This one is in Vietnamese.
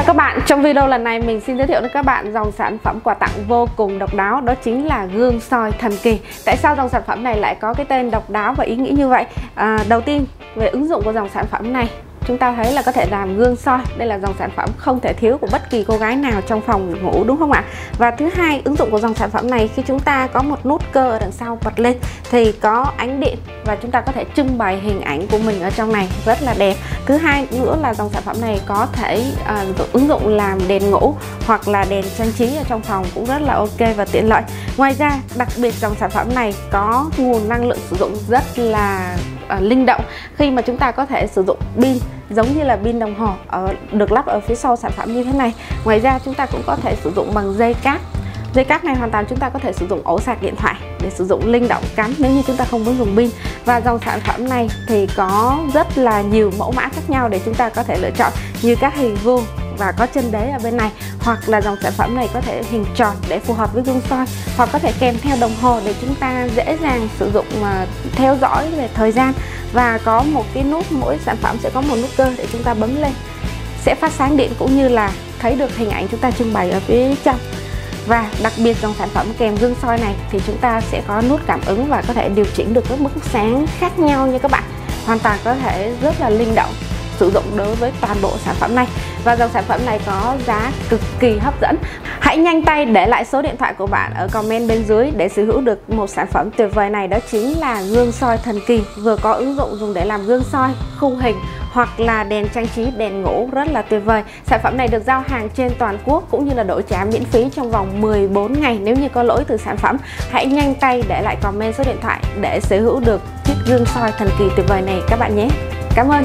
chào các bạn, trong video lần này mình xin giới thiệu đến các bạn dòng sản phẩm quà tặng vô cùng độc đáo đó chính là gương soi thần kỳ. Tại sao dòng sản phẩm này lại có cái tên độc đáo và ý nghĩa như vậy? À, đầu tiên về ứng dụng của dòng sản phẩm này chúng ta thấy là có thể làm gương soi. Đây là dòng sản phẩm không thể thiếu của bất kỳ cô gái nào trong phòng ngủ đúng không ạ? Và thứ hai ứng dụng của dòng sản phẩm này khi chúng ta có một nút cơ ở đằng sau bật lên thì có ánh điện và chúng ta có thể trưng bày hình ảnh của mình ở trong này rất là đẹp. Thứ hai nữa là dòng sản phẩm này có thể uh, ứng dụng làm đèn ngủ hoặc là đèn trang trí ở trong phòng cũng rất là ok và tiện lợi. Ngoài ra đặc biệt dòng sản phẩm này có nguồn năng lượng sử dụng rất là à, linh động khi mà chúng ta có thể sử dụng pin giống như là pin đồng hồ ở được lắp ở phía sau sản phẩm như thế này. Ngoài ra chúng ta cũng có thể sử dụng bằng dây cáp. Dây cáp này hoàn toàn chúng ta có thể sử dụng ổ sạc điện thoại để sử dụng linh động cắm nếu như chúng ta không muốn dùng pin. Và dòng sản phẩm này thì có rất là nhiều mẫu mã khác nhau để chúng ta có thể lựa chọn như các hình vuông và có chân đế ở bên này hoặc là dòng sản phẩm này có thể hình tròn để phù hợp với gương soi hoặc có thể kèm theo đồng hồ để chúng ta dễ dàng sử dụng uh, theo dõi về thời gian. Và có một cái nút mỗi sản phẩm sẽ có một nút cơ để chúng ta bấm lên sẽ phát sáng điện cũng như là thấy được hình ảnh chúng ta trưng bày ở phía trong. Và đặc biệt dòng sản phẩm kèm gương soi này thì chúng ta sẽ có nút cảm ứng và có thể điều chỉnh được các mức sáng khác nhau như các bạn. Hoàn toàn có thể rất là linh động sử dụng đối với toàn bộ sản phẩm này. Và dòng sản phẩm này có giá cực kỳ hấp dẫn. Hãy nhanh tay để lại số điện thoại của bạn ở comment bên dưới để sở hữu được một sản phẩm tuyệt vời này. Đó chính là gương soi thần kỳ vừa có ứng dụng dùng để làm gương soi khung hình hoặc là đèn trang trí đèn ngủ rất là tuyệt vời. Sản phẩm này được giao hàng trên toàn quốc cũng như là đổi trả miễn phí trong vòng 14 ngày nếu như có lỗi từ sản phẩm. Hãy nhanh tay để lại comment số điện thoại để sở hữu được chiếc gương soi thần kỳ tuyệt vời này các bạn nhé. Cảm ơn,